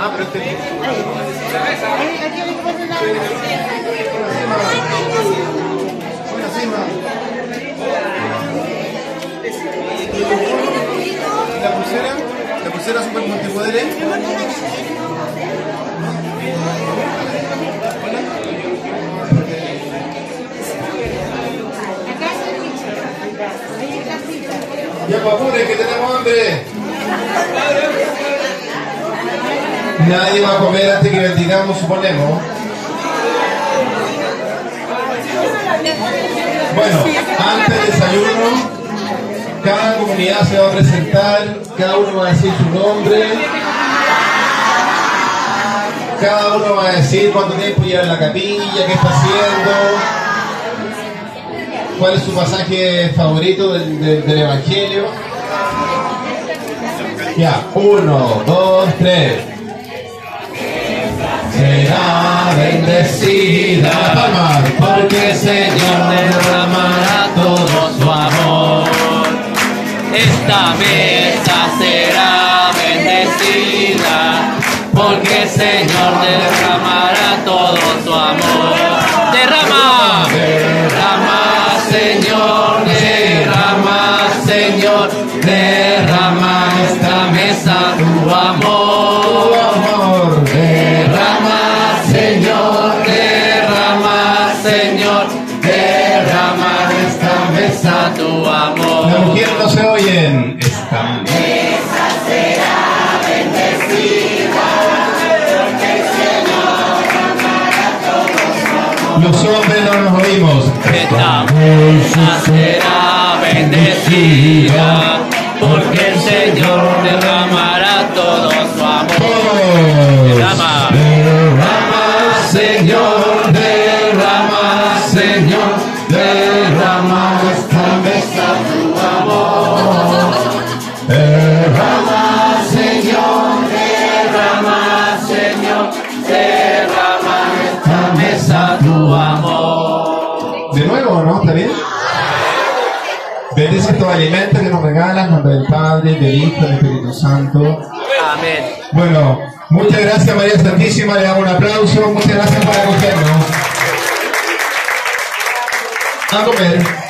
Ah, pero este. ¿La pulsera super? Ya, apuren, que tenemos hambre. Nadie va a comer antes que bendigamos, suponemos. Bueno, antes del desayuno, cada comunidad se va a presentar, cada uno va a decir su nombre, cada uno va a decir cuánto tiempo lleva en la capilla, qué está haciendo, cuál es su pasaje favorito del, del- Evangelio. Ya, uno, dos, tres. será bendecida, porque Señor derramará Esta mesa será bendecida, porque el Señor derramará todo su amor. Derrama, se oyen. Están Los hombres no nos oímos. Esta mesa será bendecida, porque el Señor ¿no? ¿Está bien? Bendice estos alimentos que nos regalan, en nombre del Padre, del Hijo, del Espíritu Santo. Amén. Bueno, muchas gracias María Santísima, le damos un aplauso, muchas gracias por acogernos. A comer.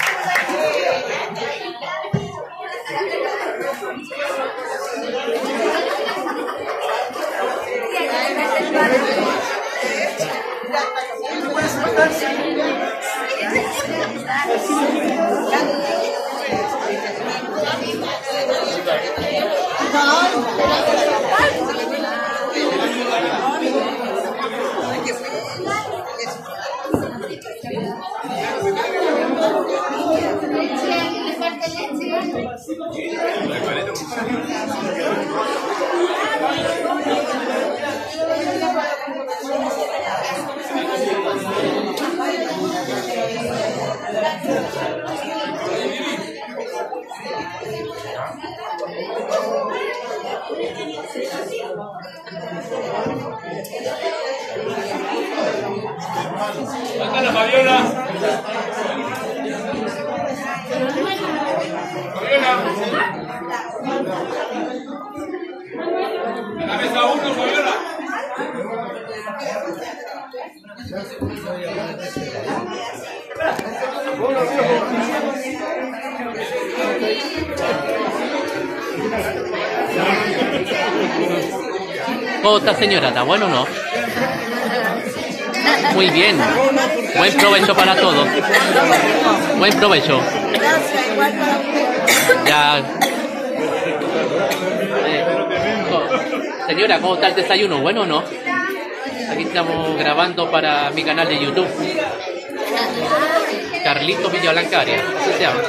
Ana Fabiola. Fabiola. La mesa uno, Fabiola. ¿Cómo está señora? ¿Está bueno o no? Muy bien. Buen provecho para todos. Buen provecho. Ya. Señora, ¿cómo está el desayuno? ¿Bueno o no? Aquí estamos grabando para mi canal de YouTube. Carlito Villablanca Arias, así se llama.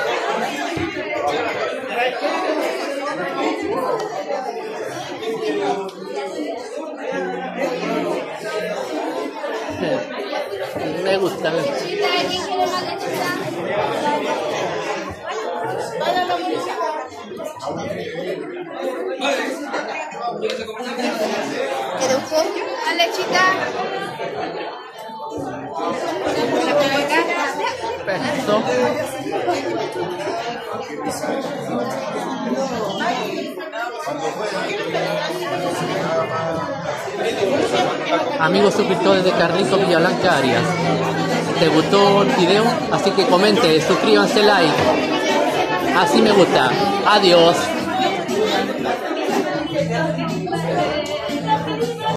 Me gusta. Está bien. ¿Quién quiere una lechita? ¿Quiere usted? ¿Una lechita? ¿La pongo acá? Perfecto. Amigos suscriptores de Carlito Villablanca Arias, ¿te gustó el video? Así que comente, suscríbanse, like. Así me gusta. Adiós.